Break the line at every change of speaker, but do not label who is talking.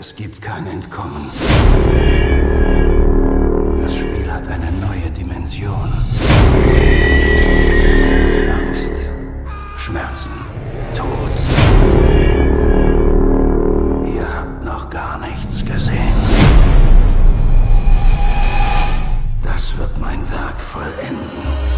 Es gibt kein Entkommen. Das Spiel hat eine neue Dimension. Angst, Schmerzen, Tod. Ihr habt noch gar nichts gesehen. Das wird mein Werk vollenden.